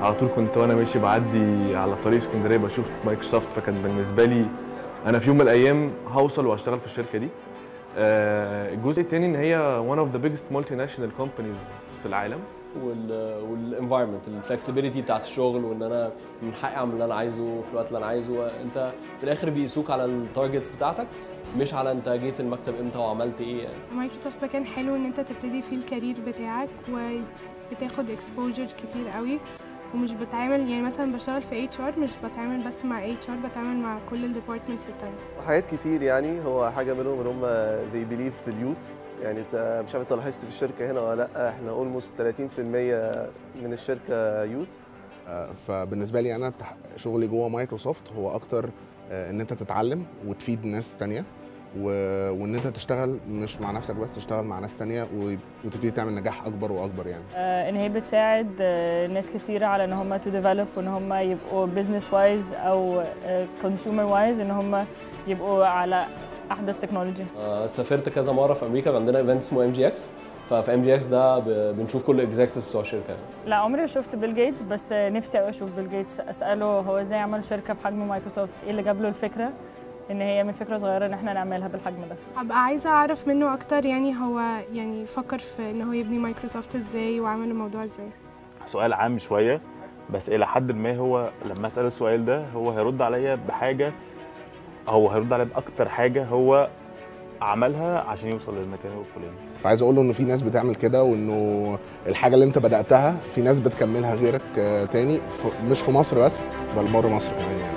على طول كنت وأنا ماشي بعدي على طريق اسكندرية بشوف مايكروسوفت فكان بالنسبة لي أنا في يوم من الأيام هوصل وأشتغل في الشركة دي. آه، الجزء الثاني إن هي one of the biggest multinational companies في العالم. وال environment ال flexibility بتاعت الشغل وإن أنا من حقي أعمل اللي أنا عايزه في الوقت اللي أنا عايزه. أنت في الآخر بيقيسوك على ال targets بتاعتك مش على أنت جيت المكتب إمتى وعملت إيه يعني. مايكروسوفت مكان حلو إن أنت تبتدي فيه ال career بتاعك وبتاخد exposure كتير قوي. ومش بتعامل يعني مثلا بشتغل في HR مش بتعامل بس مع HR بتعامل مع كل ال departments التانية. حاجات كتير يعني هو حاجة منهم إن هم they believe في ال youth. يعني أنت مش عارف أنت لاحظت في الشركة هنا ولا لأ إحنا almost 30% من الشركة youth. آه، فبالنسبة لي أنا شغلي جوه مايكروسوفت هو أكتر آه، إن أنت تتعلم وتفيد ناس تانية. و- وإن أنت تشتغل مش مع نفسك بس تشتغل مع ناس تانية و- وتبتدي تعمل نجاح أكبر وأكبر يعني. آه، إن هي بتساعد آه، ناس كتيرة على إن هم to develop وإن هم يبقوا business wise أو consumer wise إن هم يبقوا على أحدث technology آه، سافرت كذا مرة في أمريكا عندنا event اسمه ام جي إكس ففي ام جي إكس ده بنشوف كل ال executives بتوع الشركة. يعني. لا عمري ما شفت بيل جيتس بس آه، نفسي قوي أشوف بيل جيتس أسأله هو إزاي عمل شركة بحجم مايكروسوفت إيه اللي جاب له الفكرة؟ إن هي من فكرة صغيرة إن إحنا نعملها بالحجم ده. هبقى عايزة أعرف منه أكتر يعني هو يعني فكر في إن هو يبني مايكروسوفت إزاي وعمل الموضوع إزاي؟ سؤال عام شوية بس إلى حد ما هو لما أسأله السؤال ده هو هيرد عليا بحاجة هو هيرد عليا بأكتر حاجة هو عملها عشان يوصل للمكان الفلاني فعايز أقول له إنه في ناس بتعمل كده وإنه الحاجة اللي أنت بدأتها في ناس بتكملها غيرك آه، تاني مش في مصر بس بل بره مصر كمان يعني.